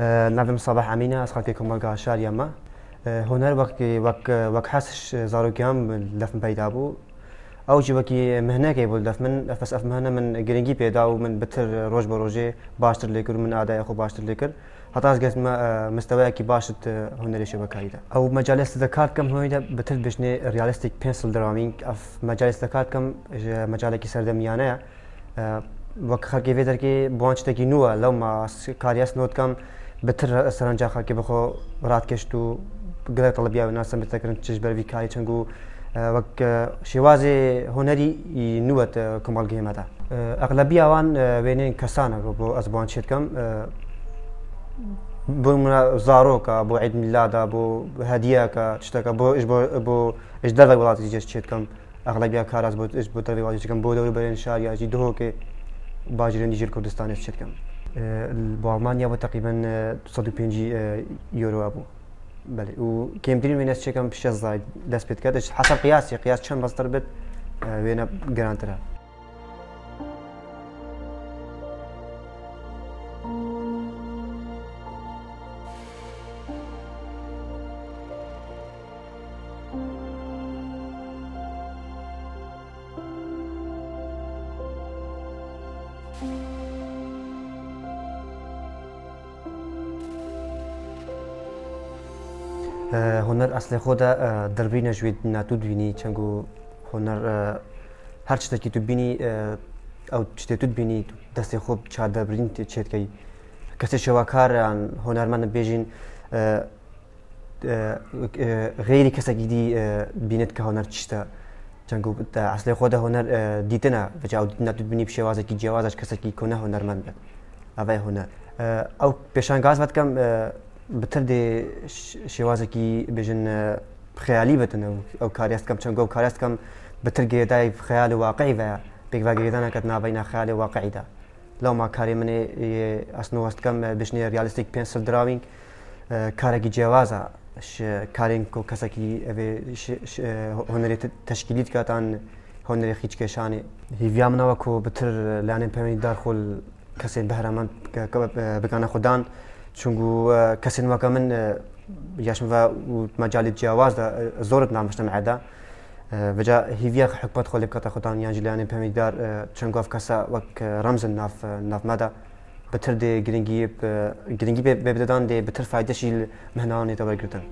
آه، نویم صبح امینه از خاکی کمگاه شهر ما آه، هنر وقتی وقت وقت حسش زاروکیام لفم پیدا بود او جی وکی مهنه که بود من افس اف مهنه من گرینگی پیدا و من بتر روز بر روزه باشتر لیکر من آدای خو باشتر لیکر حتی از گفت آه، مستوى کی باشت هنری شو بکایده او مجالس ذکرت کم هویده بتر بشنه ریالیستیک پنسل درامینگ اف مجالس ذکرت کم مجاله کی سردمیانه وک خلقی ویدر کی بانچ تکی نوه لو ما کاریاس نوت کم بتر سرنجا خاکی بخو رات کشت و گله طلبیا و ناسم بتکرن چش بر ویکای چنگو وەک شێوازێ هۆنەری نوەت کۆمەڵگەێمەدا. ئەقلەبی ئەوان وێنێن کەسانە بۆ ئەزبان چێتکەم بۆ زارۆکە بۆ عیدمیلادا بۆ هەدیەکە شتەکە بۆ بۆ ئش دەڵی وڵاتی جێش چێتکەم ئەغلبیا کاراز بۆ بۆ دەڵی وڵاتیەکەم بۆ دەوری بەرێن شاریاجی دهۆکێ باجرێنی ژێر کوردستانی چێتکەم. بۆ ئەڵمانیا بۆ تقریبان 5 یۆرۆوا بوو و کمترین وێنە چێکم پیشە زای دەست پێت کەدەش حەسە قیاسی قیاس چەند بەستەر بێت وێنە گەرانترە Thank you. هۆنەر ئەسلی خۆدا دەربی نەژوێت ناتوو دوینی چەند و هۆنەر هەر شتێکی تو بینی ئەو شتێت تو بینی دەستی خۆ چادەبرین چێتکەی کەسێک شێواکاران هۆنەرمانە بێژین غێری کەسێکی دی بینێت کە هۆنەر چتە چەند ئەسلی خۆدا هۆنەر دیتنە بەجااو ناتوت بینی شێوازێکی جیاوازش کەسێکی کۆنە هۆنەرمان بێت ئەوای هۆنەر ئەو پێشان گاز بەکەم بتر دی شێوازێکی بێژن خیالی بتنەوە ئەو کاریاستکەم چەنگە و کاریاستکەم بتر گێدای خیال و واقعی بە پێکواگەێدانە کە نابین خیالی واقعیدا لەو ما کاری منێ ئەسنوەستکەم بشنی ریالستیک پێ سر دراوین کارێکی جیاوازە کارێن و کەسێکی ئەێ هۆنەری تشکیلیت کاتان هۆنەری هیچ کێشانێ هیویا منەوە کۆ بتر لاێن پەیوەنی دارخۆل کەسێک بەهرەمەند بکانە خوددان. چونگو اه، کەسێن وەکە من اه، یاشمە مەجای جیاوازدا اه، زۆرت نامشتمعدا بەجا هیویە حکوت خۆ لێکەتە خۆتان یان ژلیانی پەمیدار چنگۆف کەسە وەک ڕەمزن نافمادا بتر دێ گرنگی گرنگی بێ بدەدان دێ بتر فیدەشی مهناوانێتە وەرگتن.